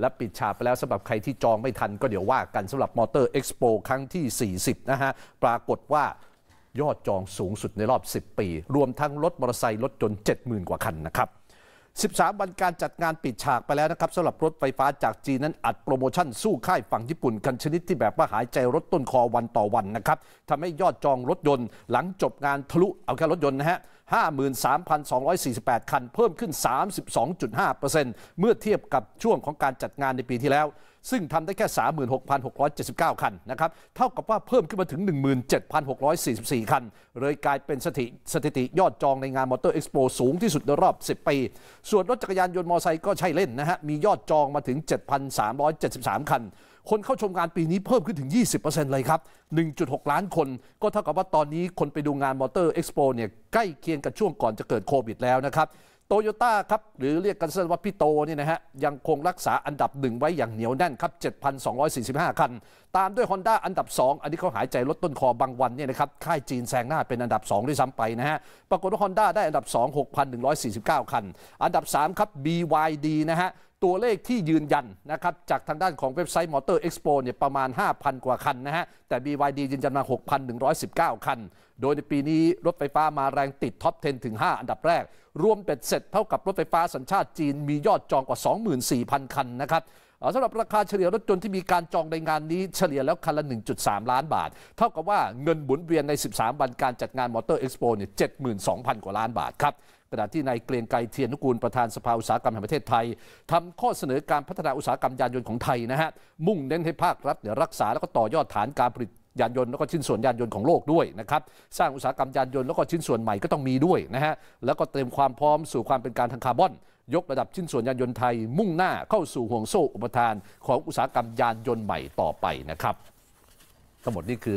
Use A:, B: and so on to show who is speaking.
A: และปิดฉากไปแล้วสำหรับใครที่จองไม่ทันก็เดี๋ยวว่ากันสำหรับ Motor Expo ครั้งที่ 40 นะฮะ ปรากฏว่ายอดจองสูงสุดในรอบ 10 ปี รวมทั้งรถมอเตอร์ไซค์รถยนต์ 70,000 กว่าคันนะครับ 13 วันการจัดงานปิดฉากไปแล้วนะครับสำหรับรถไฟฟ้าจากจีนนั้นอัดโปรโมชั่นสู้ค่ายฝั่งญี่ปุ่น กันชนิดที่แบบว่าหายใจรดต้นคอวันต่อวันนะครับทำให้ยอดจองรถยนต์หลังจบงานทะลุเอาแค่รถยนต์นะฮะ 53,248 คัน เพิ่มขึ้น 32.5%เมื่อเทียบกับช่วงของการจัดงานในปีที่แล้ว ซึ่งทำได้แค่ 36,679 คันนะครับ เท่ากับว่าเพิ่มขึ้นมาถึง 17,644 คัน เลยกลายเป็นสถิสถิติยอดจองในงาน Motor Expo สูงที่สุดในรอบ 10 ปี ส่วนรถจักรยานยนต์มอเตอร์ไซค์ก็ใช่เล่นนะฮะ มียอดจองมาถึง 7,373 คัน คนเข้าชมงานปีนี้เพิ่มขึ้นถึง 20%เลยครับ 1.6 ล้านคน ก็เท่ากับว่าตอนนี้คนไปดูงาน Motor Expo เนี่ยใกล้เคียงกับช่วงก่อนจะเกิดโควิดแล้วนะครับโตโยต้าครับ หรือเรียกกันสั้นว่าพี่โตเนี่ยนะฮะ ยังคงรักษาอันดับหนึ่งไว้อย่างเหนียวแน่นครับ 7,245 คัน ตามด้วย Honda อันดับ 2 อันนี้เขาหายใจลดต้นคอบางวันเนี่ยนะครับ ค่ายจีนแซงหน้าเป็นอันดับ 2 ด้วยซ้ำไปนะฮะ ปรากฏว่า Honda ได้อันดับ 2 6,149 คัน อันดับ 3 ครับ BYD นะฮะ ตัวเลขที่ยืนยันนะครับจากทางด้านของเว็บไซต์ Motor Expo เนี่ยประมาณ 5,000 กว่าคันนะฮะ แต่ BYD ยืนยันมา 6,119 คัน โดยในปีนี้รถไฟฟ้ามาแรงติด top 10 ถึง 5 อันดับแรก รวมเบ็ดเสร็จเท่ากับรถไฟฟ้าสัญชาติจีนมียอดจองกว่า 24,000 คันนะครับ สำหรับราคาเฉลี่ยรถยนต์ที่มีการจองในงานนี้เฉลี่ยแล้วคันละ 1.3 ล้านบาท เท่ากับว่าเงินหมุนเวียนใน 13 วันการจัดงาน Motor Expo เนี่ย72,000 กว่าล้านบาทครับขณะที่นายเกรียงไกรเทียนนุกูลประธานสภาอุตสาหกรรมแห่งประเทศไทยทำข้อเสนอการพัฒนาอุตสาหกรรมยานยนต์ของไทยนะฮะมุ่งเน้นให้ภาครัฐเนี่ยรักษาแล้วก็ต่อยอดฐานการผลิตยานยนต์แล้วก็ชิ้นส่วนยานยนต์ของโลกด้วยนะครับสร้างอุตสาหกรรมยานยนต์แล้วก็ชิ้นส่วนใหม่ก็ต้องมีด้วยนะฮะแล้วก็เตรียมความพร้อมสู่ความเป็นการทางคาร์บอน ยกระดับชิ้นส่วนยานยนต์ไทยมุ่งหน้าเข้าสู่ห่วงโซ่อุปทานของอุตสาหกรรมยานยนต์ใหม่ต่อไปนะครับ ทั้งหมดนี้คือ